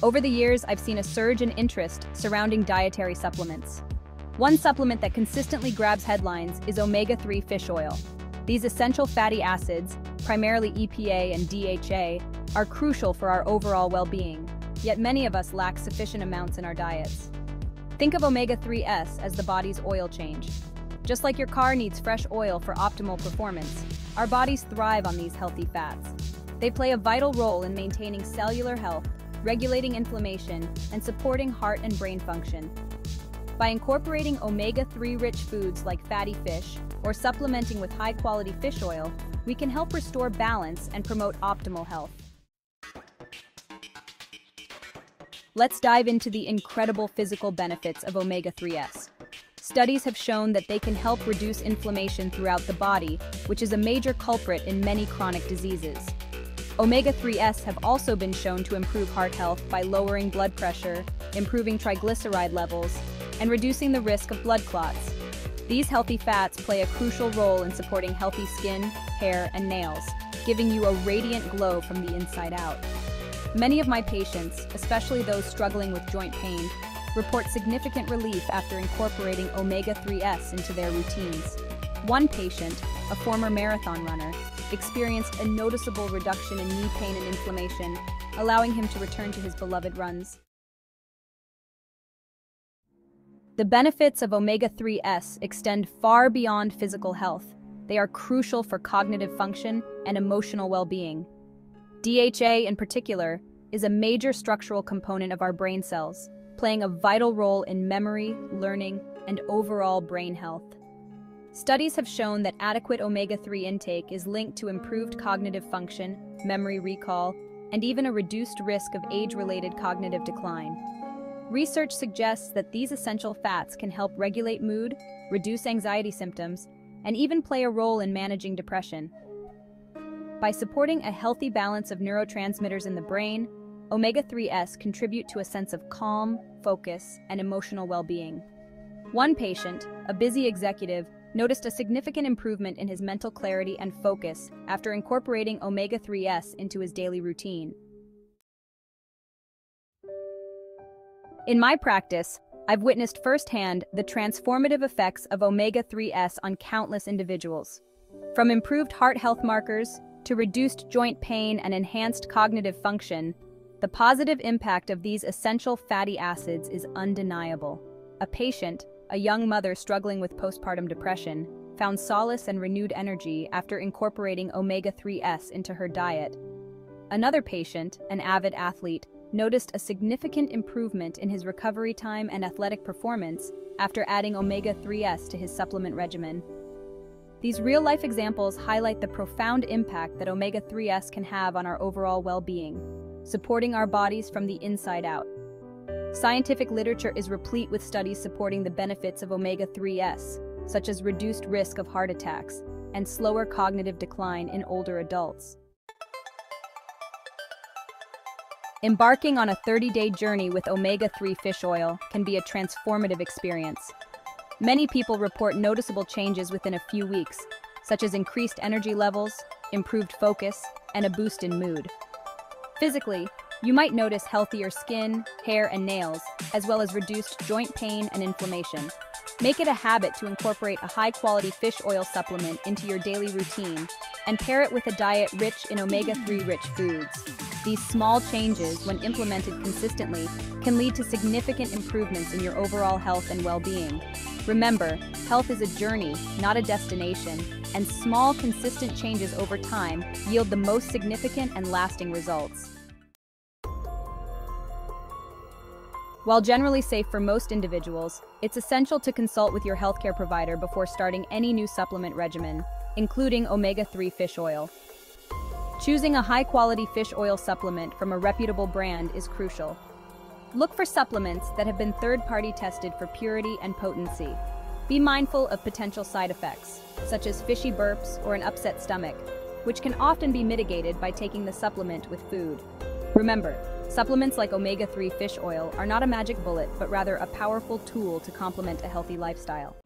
Over the years, I've seen a surge in interest surrounding dietary supplements. One supplement that consistently grabs headlines is omega-3 fish oil. These essential fatty acids, primarily EPA and DHA, are crucial for our overall well-being, yet many of us lack sufficient amounts in our diets. Think of omega-3s as the body's oil change. Just like your car needs fresh oil for optimal performance, our bodies thrive on these healthy fats. They play a vital role in maintaining cellular health, regulating inflammation, and supporting heart and brain function. By incorporating omega-3 rich foods like fatty fish or supplementing with high-quality fish oil, we can help restore balance and promote optimal health. Let's dive into the incredible physical benefits of omega-3s. Studies have shown that they can help reduce inflammation throughout the body, which is a major culprit in many chronic diseases. Omega-3s have also been shown to improve heart health by lowering blood pressure, improving triglyceride levels, and reducing the risk of blood clots. These healthy fats play a crucial role in supporting healthy skin, hair, and nails, giving you a radiant glow from the inside out. Many of my patients, especially those struggling with joint pain, report significant relief after incorporating omega-3s into their routines. One patient, a former marathon runner, experienced a noticeable reduction in knee pain and inflammation, allowing him to return to his beloved runs. The benefits of omega-3s extend far beyond physical health. They are crucial for cognitive function and emotional well-being. DHA, in particular, is a major structural component of our brain cells, playing a vital role in memory, learning, and overall brain health. Studies have shown that adequate omega-3 intake is linked to improved cognitive function, memory recall, and even a reduced risk of age-related cognitive decline. Research suggests that these essential fats can help regulate mood, reduce anxiety symptoms, and even play a role in managing depression. By supporting a healthy balance of neurotransmitters in the brain, omega-3s contribute to a sense of calm, focus, and emotional well-being. One patient, a busy executive, noticed a significant improvement in his mental clarity and focus after incorporating omega-3s into his daily routine. In my practice, I've witnessed firsthand the transformative effects of omega-3s on countless individuals. From improved heart health markers to reduced joint pain and enhanced cognitive function, the positive impact of these essential fatty acids is undeniable. A patient, a young mother struggling with postpartum depression, found solace and renewed energy after incorporating omega-3s into her diet. Another patient, an avid athlete, noticed a significant improvement in his recovery time and athletic performance after adding omega-3s to his supplement regimen. These real-life examples highlight the profound impact that omega-3s can have on our overall well-being, supporting our bodies from the inside out. Scientific literature is replete with studies supporting the benefits of omega-3s, such as reduced risk of heart attacks and slower cognitive decline in older adults. Embarking on a 30-day journey with omega-3 fish oil can be a transformative experience. Many people report noticeable changes within a few weeks, such as increased energy levels, improved focus, and a boost in mood. Physically, you might notice healthier skin, hair, and nails, as well as reduced joint pain and inflammation. Make it a habit to incorporate a high-quality fish oil supplement into your daily routine and pair it with a diet rich in omega-3 rich foods. These small changes, when implemented consistently, can lead to significant improvements in your overall health and well-being. Remember, health is a journey, not a destination, and small, consistent changes over time yield the most significant and lasting results. While generally safe for most individuals, it's essential to consult with your healthcare provider before starting any new supplement regimen, including omega-3 fish oil. Choosing a high-quality fish oil supplement from a reputable brand is crucial. Look for supplements that have been third-party tested for purity and potency. Be mindful of potential side effects, such as fishy burps or an upset stomach, which can often be mitigated by taking the supplement with food. Remember, supplements like omega-3 fish oil are not a magic bullet, but rather a powerful tool to complement a healthy lifestyle.